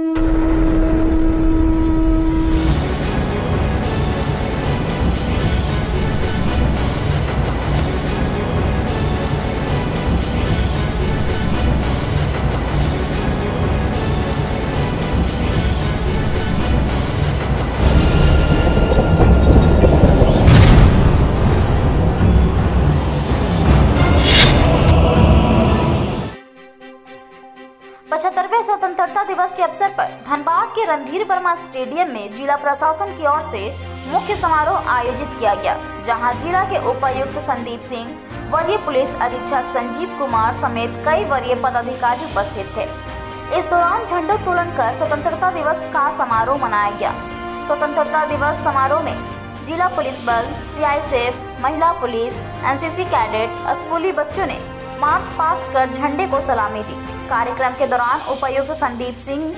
पचहत्तरवे दिवस के अवसर पर धनबाद के रणधीर वर्मा स्टेडियम में जिला प्रशासन की ओर से मुख्य समारोह आयोजित किया गया, जहाँ जिला के उपायुक्त संदीप सिंह, वरीय पुलिस अधीक्षक संजीव कुमार समेत कई वरीय पदाधिकारी उपस्थित थे। इस दौरान झंडोत्तोलन कर स्वतंत्रता दिवस का समारोह मनाया गया। स्वतंत्रता दिवस समारोह में जिला पुलिस बल सीआईएसएफ महिला पुलिस एनसीसी कैडेट, स्कूली बच्चों ने मार्च पास्ट कर झंडे को सलामी दी। कार्यक्रम के दौरान उपायुक्त संदीप सिंह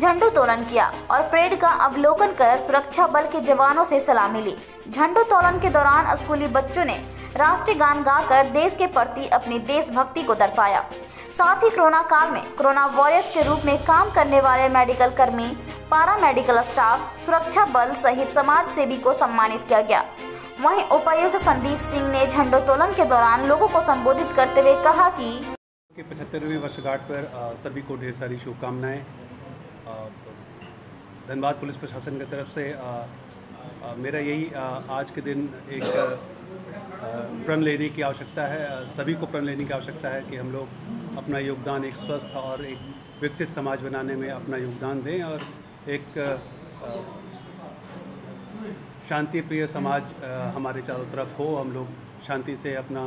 झंडोत्तोलन किया और परेड का अवलोकन कर सुरक्षा बल के जवानों से सलामी ली। झंडोत्तोलन के दौरान स्कूली बच्चों ने राष्ट्रीय गान गाकर देश के प्रति अपनी देशभक्ति को दर्शाया। साथ ही कोरोना काल में कोरोना वॉरियर्स के रूप में काम करने वाले मेडिकल कर्मी पारा मेडिकल स्टाफ, सुरक्षा बल सहित समाज सेवी को सम्मानित किया गया। वहीं उपायुक्त संदीप सिंह ने झंडोत्तोलन के दौरान लोगों को संबोधित करते हुए कहा कि के पचहत्तरवें वर्षगांठ पर सभी को ढेर सारी शुभकामनाएँ। धनबाद पुलिस प्रशासन की तरफ़ से। अ, अ, मेरा यही अ, आज के दिन एक प्रण लेने की आवश्यकता है। सभी को प्रण लेने की आवश्यकता है कि हम लोग अपना योगदान एक स्वस्थ और एक विकसित समाज बनाने में अपना योगदान दें और एक शांति प्रिय समाज हमारे चारों तरफ़ हो, हम लोग शांति से अपना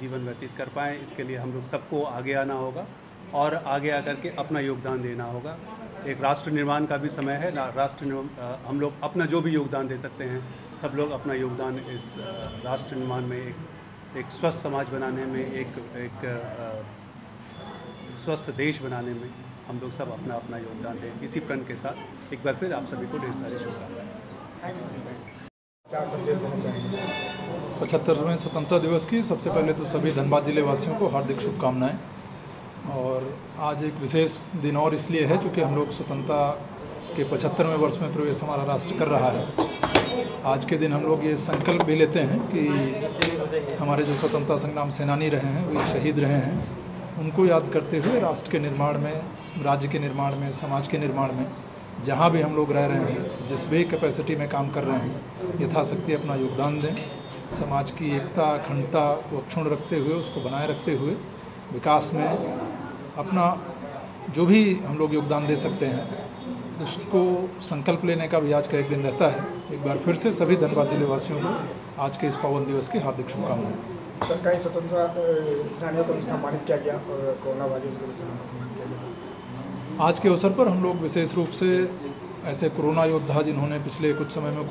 जीवन व्यतीत कर पाएँ। इसके लिए हम लोग सबको आगे आना होगा और आगे आकर के अपना योगदान देना होगा। एक राष्ट्र निर्माण का भी समय है। राष्ट्र हम लोग अपना जो भी योगदान दे सकते हैं, सब लोग अपना योगदान इस राष्ट्र निर्माण में एक एक स्वस्थ समाज बनाने में, एक एक स्वस्थ देश बनाने में हम लोग सब अपना अपना योगदान दें। इसी प्रण के साथ एक बार फिर आप सभी को ढेर सारी शुभकामनाएँ। पचहत्तरवें स्वतंत्रता दिवस की सबसे पहले तो सभी धनबाद ज़िले वासियों को हार्दिक शुभकामनाएँ। और आज एक विशेष दिन और इसलिए है चूँकि हम लोग स्वतंत्रता के पचहत्तरवें वर्ष में प्रवेश हमारा राष्ट्र कर रहा है। आज के दिन हम लोग ये संकल्प भी लेते हैं कि हमारे जो स्वतंत्रता संग्राम सेनानी रहे हैं वे शहीद रहे हैं, उनको याद करते हुए राष्ट्र के निर्माण में, राज्य के निर्माण में, समाज के निर्माण में जहाँ भी हम लोग रह रहे हैं, जिस भी कैपेसिटी में काम कर रहे हैं, यथाशक्ति अपना योगदान दें। समाज की एकता, अखंडता को अक्षुण रखते हुए, उसको बनाए रखते हुए, विकास में अपना जो भी हम लोग योगदान दे सकते हैं, उसको संकल्प लेने का भी आज का एक दिन रहता है। एक बार फिर से सभी धनबाद ज़िले वासियों को। आज के इस पावन दिवस की हार्दिक शुभकामनाएँ। सरकारी स्वतंत्रता सेनानियों को सम्मानित किया गया और कोरोना वायरस को सम्मानित किया गया। आज के अवसर पर हम लोग विशेष रूप से ऐसे कोरोना योद्धा जिन्होंने पिछले कुछ समय में